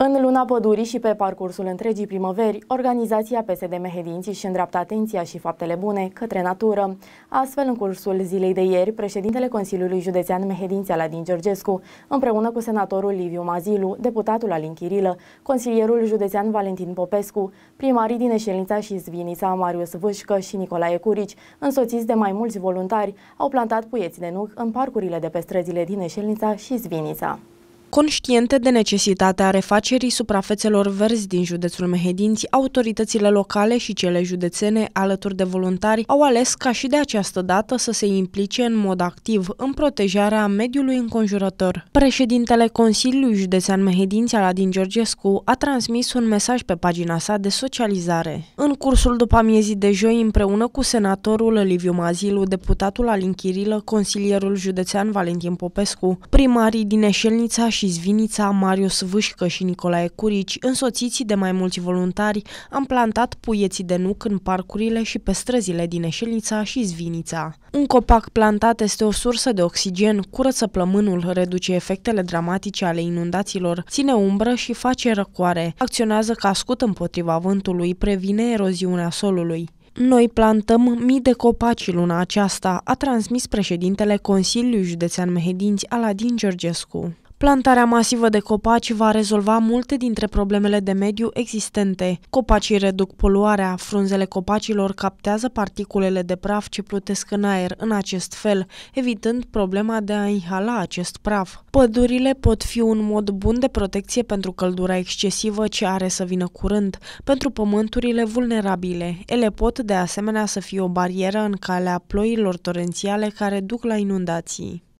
În luna pădurii și pe parcursul întregii primăveri, organizația PSD Mehedinți își îndreaptă atenția și faptele bune către natură. Astfel, în cursul zilei de ieri, președintele Consiliului Județean Mehedinți Aladin Georgescu, împreună cu senatorul Liviu Mazilu, deputatul Alin Chirilă, consilierul județean Valentin Popescu, primarii din Eșelnița și Zvinița Marius Vâșcă și Nicolae Curici, însoțiți de mai mulți voluntari, au plantat puieți de nuc în parcurile de pe străzile din Eșelnița și Zvinița. Conștiente de necesitatea refacerii suprafețelor verzi din județul Mehedinți, autoritățile locale și cele județene, alături de voluntari, au ales ca și de această dată să se implice în mod activ în protejarea mediului înconjurător. Președintele Consiliului Județean Mehedinți, Aladin Georgescu, a transmis un mesaj pe pagina sa de socializare. În cursul după amiezii de joi, împreună cu senatorul Liviu Mazilu, deputatul Alin Chirilă, consilierul județean Valentin Popescu, primarii din Eșelnița și Zvinița, Marius Vâșcă și Nicolae Curici, însoțiți de mai mulți voluntari, am plantat puieții de nuc în parcurile și pe străzile din Eșelnița și Zvinița. Un copac plantat este o sursă de oxigen, curăță plămânul, reduce efectele dramatice ale inundațiilor, ține umbră și face răcoare, acționează ca scut împotriva vântului, previne eroziunea solului. Noi plantăm mii de copaci luna aceasta, a transmis președintele Consiliului Județean Mehedinți Aladin Georgescu. Plantarea masivă de copaci va rezolva multe dintre problemele de mediu existente. Copacii reduc poluarea, frunzele copacilor captează particulele de praf ce plutesc în aer în acest fel, evitând problema de a inhala acest praf. Pădurile pot fi un mod bun de protecție pentru căldura excesivă ce are să vină curând, pentru pământurile vulnerabile. Ele pot de asemenea să fie o barieră în calea ploilor torențiale care duc la inundații.